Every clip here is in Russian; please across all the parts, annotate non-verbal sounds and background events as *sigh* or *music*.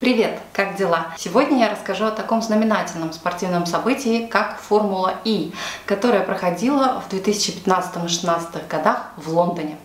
Привет, как дела? Сегодня я расскажу о таком знаменательном спортивном событии, как Формула И, которая проходила в 2015 и 2016 годах в Лондоне.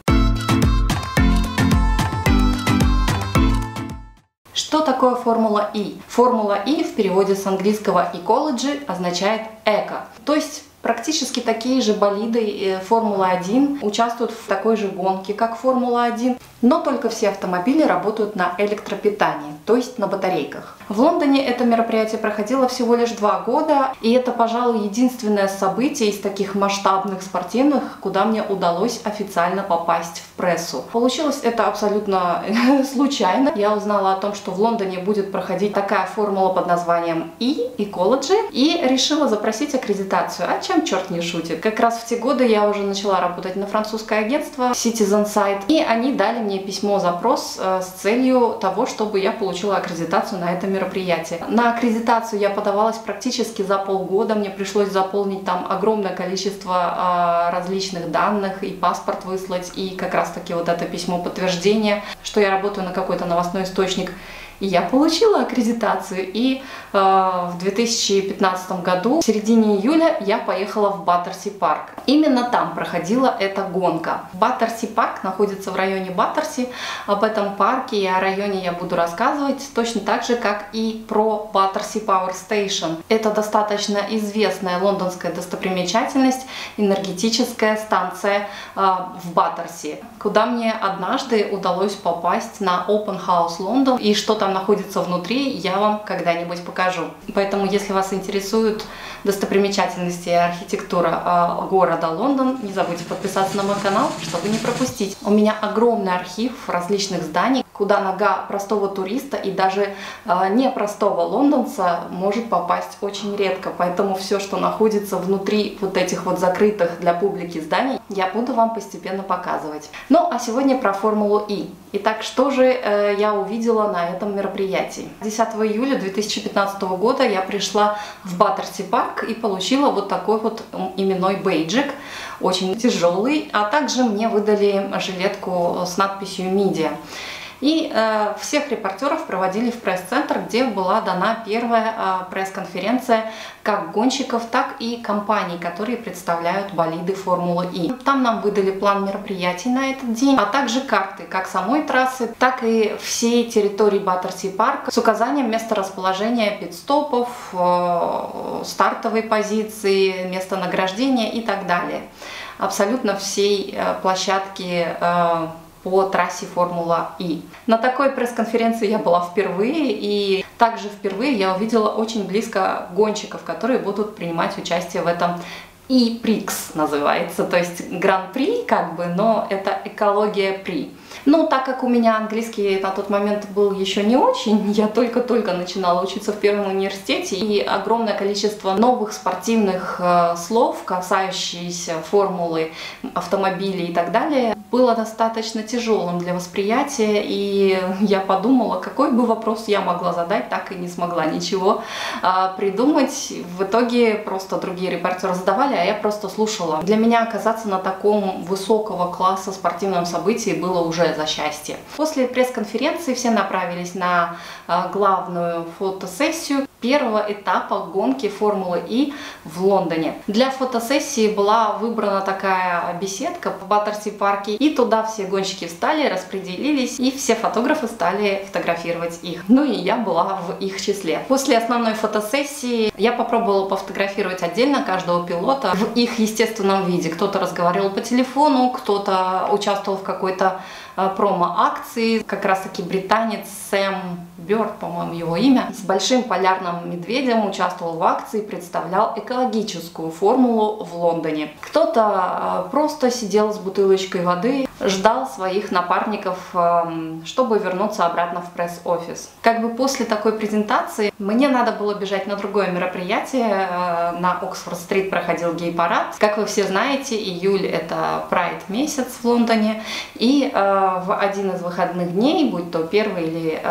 Что такое Формула И? Формула И в переводе с английского ecology означает эко, то есть Практически такие же болиды э, Формула-1 участвуют в такой же гонке, как Формула-1, но только все автомобили работают на электропитании, то есть на батарейках. В Лондоне это мероприятие проходило всего лишь два года, и это, пожалуй, единственное событие из таких масштабных спортивных, куда мне удалось официально попасть в прессу. Получилось это абсолютно *laughs* случайно. Я узнала о том, что в Лондоне будет проходить такая формула под названием E, Ecology, и решила запросить аккредитацию. А чем черт не шутит? Как раз в те годы я уже начала работать на французское агентство Citizen Site, и они дали мне письмо-запрос э, с целью того, чтобы я получила аккредитацию на это мероприятие. На аккредитацию я подавалась практически за полгода, мне пришлось заполнить там огромное количество э, различных данных и паспорт выслать, и как раз таки вот это письмо подтверждения, что я работаю на какой-то новостной источник. И я получила аккредитацию. И э, в 2015 году, в середине июля, я поехала в Баттерси парк. Именно там проходила эта гонка. Баттерси парк находится в районе Баттерси. Об этом парке и о районе я буду рассказывать точно так же, как и про Баттерси Power Station. Это достаточно известная лондонская достопримечательность, энергетическая станция э, в Баттерси, куда мне однажды удалось попасть на Open House London. И что-то там находится внутри, я вам когда-нибудь покажу. Поэтому, если вас интересуют достопримечательности и архитектура э, города Лондон, не забудьте подписаться на мой канал, чтобы не пропустить. У меня огромный архив различных зданий, куда нога простого туриста и даже э, непростого лондонца может попасть очень редко. Поэтому все, что находится внутри вот этих вот закрытых для публики зданий, я буду вам постепенно показывать. Ну, а сегодня про Формулу И. Итак, что же э, я увидела на этом мероприятии? 10 июля 2015 года я пришла в Баттерси парк и получила вот такой вот именной бейджик, очень тяжелый, а также мне выдали жилетку с надписью «Media». И э, всех репортеров проводили в пресс-центр, где была дана первая э, пресс-конференция как гонщиков, так и компаний, которые представляют болиды Формулы И. Там нам выдали план мероприятий на этот день, а также карты как самой трассы, так и всей территории Баттерси парка с указанием места расположения пидстопов, э, стартовой позиции, места награждения и так далее. Абсолютно всей э, площадки э, по трассе Формула И. На такой пресс-конференции я была впервые, и также впервые я увидела очень близко гонщиков, которые будут принимать участие в этом и Прикс называется, то есть Гран-при как бы, но это экология при. Ну, так как у меня английский на тот момент был еще не очень, *laughs* я только-только начинала учиться в первом университете, и огромное количество новых спортивных э, слов, касающиеся формулы автомобилей и так далее, было достаточно тяжелым для восприятия, и я подумала, какой бы вопрос я могла задать, так и не смогла ничего а, придумать. В итоге просто другие репортеры задавали, а я просто слушала. Для меня оказаться на таком высокого класса спортивном событии было уже за счастье. После пресс-конференции все направились на а, главную фотосессию первого этапа гонки Формулы И в Лондоне. Для фотосессии была выбрана такая беседка в Баттерси парке, и туда все гонщики встали, распределились, и все фотографы стали фотографировать их. Ну и я была в их числе. После основной фотосессии я попробовала пофотографировать отдельно каждого пилота в их естественном виде. Кто-то разговаривал по телефону, кто-то участвовал в какой-то Э, промо-акции. Как раз таки британец Сэм Бёрд, по-моему, его имя, с большим полярным медведем участвовал в акции, представлял экологическую формулу в Лондоне. Кто-то э, просто сидел с бутылочкой воды, ждал своих напарников, эм, чтобы вернуться обратно в пресс-офис. Как бы после такой презентации мне надо было бежать на другое мероприятие. Э, на Оксфорд-стрит проходил гей-парад. Как вы все знаете, июль это прайд месяц в Лондоне. И в один из выходных дней, будь то первый или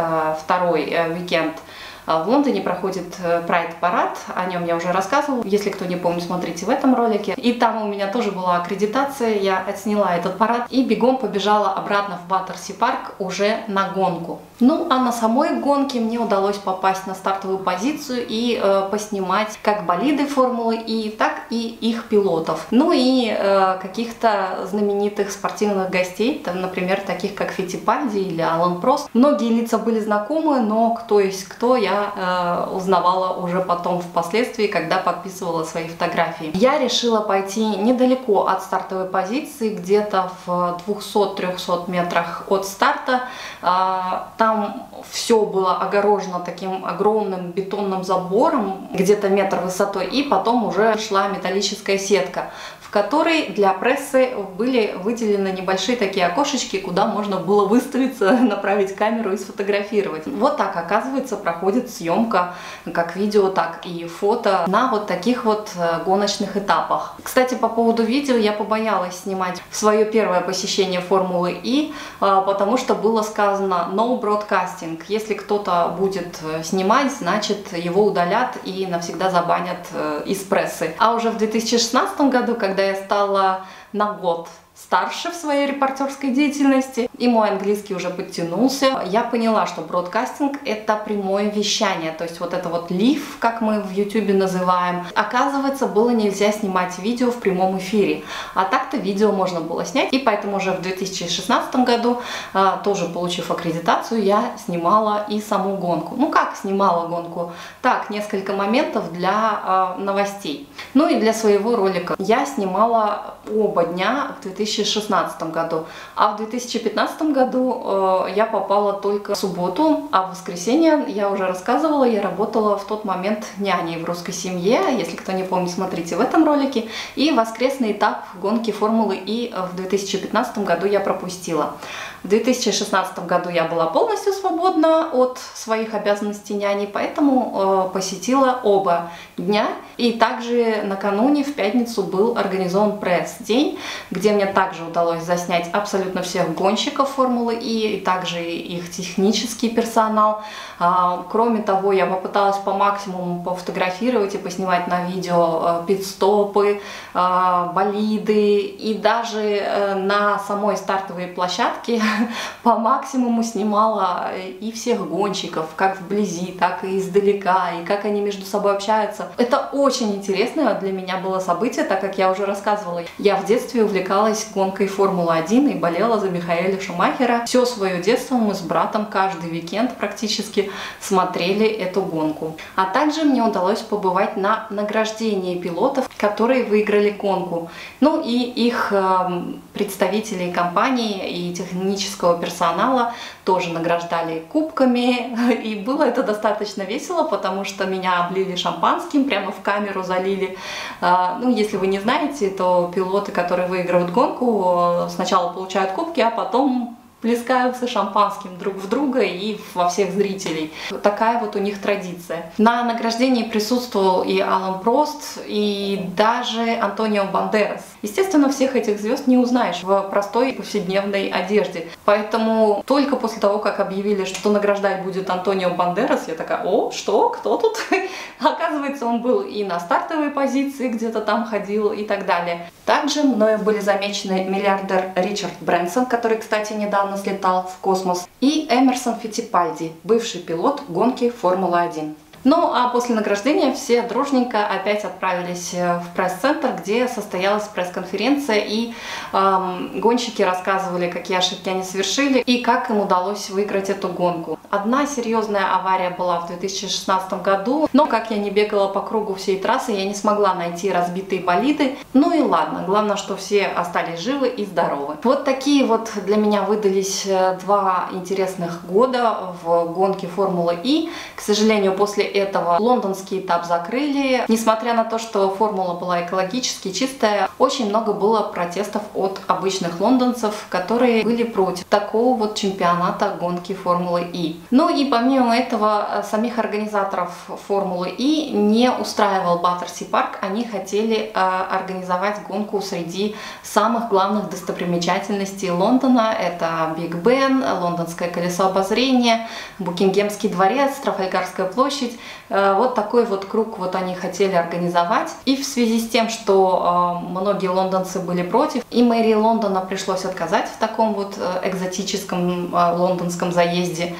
второй второй э, уикенд в Лондоне проходит Pride парад, о нем я уже рассказывала. Если кто не помнит, смотрите в этом ролике. И там у меня тоже была аккредитация, я отсняла этот парад и бегом побежала обратно в Баттерси парк уже на гонку. Ну, а на самой гонке мне удалось попасть на стартовую позицию и э, поснимать как болиды Формулы И, так и их пилотов. Ну и э, каких-то знаменитых спортивных гостей, там, например, таких как Фитипальди или Алан Прост. Многие лица были знакомы, но кто есть кто, я э, узнавала уже потом впоследствии, когда подписывала свои фотографии. Я решила пойти недалеко от стартовой позиции, где-то в 200-300 метрах от старта. Э, там все было огорожено таким огромным бетонным забором, где-то метр высотой, и потом уже шла металлическая сетка, которой для прессы были выделены небольшие такие окошечки, куда можно было выставиться, *laughs* направить камеру и сфотографировать. Вот так, оказывается, проходит съемка как видео, так и фото на вот таких вот э, гоночных этапах. Кстати, по поводу видео я побоялась снимать свое первое посещение Формулы И, э, потому что было сказано no broadcasting. Если кто-то будет э, снимать, значит его удалят и навсегда забанят из прессы. А уже в 2016 году, когда я стала на год старше в своей репортерской деятельности, и мой английский уже подтянулся. Я поняла, что бродкастинг — это прямое вещание, то есть вот это вот лив, как мы в YouTube называем. Оказывается, было нельзя снимать видео в прямом эфире, а так-то видео можно было снять, и поэтому уже в 2016 году, а, тоже получив аккредитацию, я снимала и саму гонку. Ну как снимала гонку? Так, несколько моментов для а, новостей. Ну и для своего ролика. Я снимала оба дня в 2016 2016 году. А в 2015 году э, я попала только в субботу, а в воскресенье, я уже рассказывала, я работала в тот момент няней в русской семье. Если кто не помнит, смотрите в этом ролике. И воскресный этап гонки Формулы И в 2015 году я пропустила. В 2016 году я была полностью свободна от своих обязанностей няни, поэтому э, посетила оба дня. И также накануне, в пятницу, был организован пресс-день, где мне также удалось заснять абсолютно всех гонщиков Формулы И, и также их технический персонал. А, кроме того, я попыталась по максимуму пофотографировать и поснимать на видео э, пит-стопы, э, болиды и даже э, на самой стартовой площадке *laughs* по максимуму снимала и всех гонщиков, как вблизи, так и издалека, и как они между собой общаются. Это очень интересное для меня было событие, так как я уже рассказывала. Я в детстве увлекалась гонкой Формулы-1 и болела за Михаэля Шумахера. Все свое детство мы с братом каждый уикенд практически смотрели эту гонку. А также мне удалось побывать на награждении пилотов, которые выиграли гонку. Ну и их э, представителей компании и технического персонала тоже награждали кубками. *laughs* И было это достаточно весело, потому что меня облили шампанским, прямо в камеру залили. А, ну, если вы не знаете, то пилоты, которые выигрывают гонку, сначала получают кубки, а потом плескаются шампанским друг в друга и во всех зрителей. Такая вот у них традиция. На награждении присутствовал и Алан Прост, и даже Антонио Бандерас. Естественно, всех этих звезд не узнаешь в простой повседневной одежде. Поэтому только после того, как объявили, что награждать будет Антонио Бандерас, я такая, о, что, кто тут? *laughs* Оказывается, он был и на стартовой позиции, где-то там ходил и так далее. Также мною были замечены миллиардер Ричард Брэнсон, который, кстати, недавно слетал в космос, и Эмерсон Фитипальди, бывший пилот гонки Формулы-1. Ну а после награждения все дружненько опять отправились э, в пресс-центр, где состоялась пресс-конференция, и эм, гонщики рассказывали, какие ошибки они совершили и как им удалось выиграть эту гонку. Одна серьезная авария была в 2016 году, но как я не бегала по кругу всей трассы, я не смогла найти разбитые болиды. Ну и ладно, главное, что все остались живы и здоровы. Вот такие вот для меня выдались э, два интересных года в гонке Формулы И. К сожалению, после этого лондонский этап закрыли. Несмотря на то, что формула была экологически чистая, очень много было протестов от обычных лондонцев, которые были против такого вот чемпионата гонки Формулы И. Ну и помимо этого, э, самих организаторов Формулы И не устраивал Баттерси парк, они хотели э, организовать гонку среди самых главных достопримечательностей Лондона. Это Биг Бен, Лондонское колесо обозрения, Букингемский дворец, Трафальгарская площадь. Э, вот такой вот круг вот они хотели организовать. И в связи с тем, что э, многие лондонцы были против, и мэрии Лондона пришлось отказать в таком вот э, экзотическом лондонском заезде,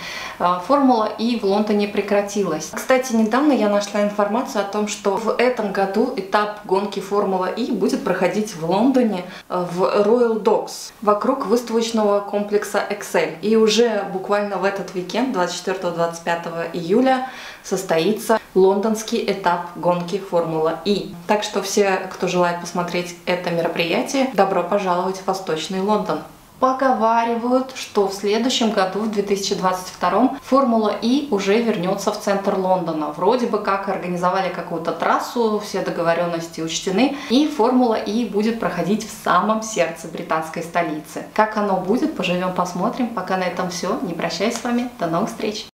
формула И в Лондоне прекратилась. Кстати, недавно я нашла информацию о том, что в этом году этап гонки Формула И будет проходить в Лондоне в Royal Docks вокруг выставочного комплекса Excel. И уже буквально в этот уикенд, 24-25 июля, состоится лондонский этап гонки Формула И. Так что все, кто желает посмотреть это мероприятие, добро пожаловать в Восточный Лондон. Поговаривают, что в следующем году, в 2022, Формула И уже вернется в центр Лондона. Вроде бы как организовали какую-то трассу, все договоренности учтены, и Формула И будет проходить в самом сердце британской столицы. Как оно будет, поживем, посмотрим. Пока на этом все. Не прощаюсь с вами. До новых встреч!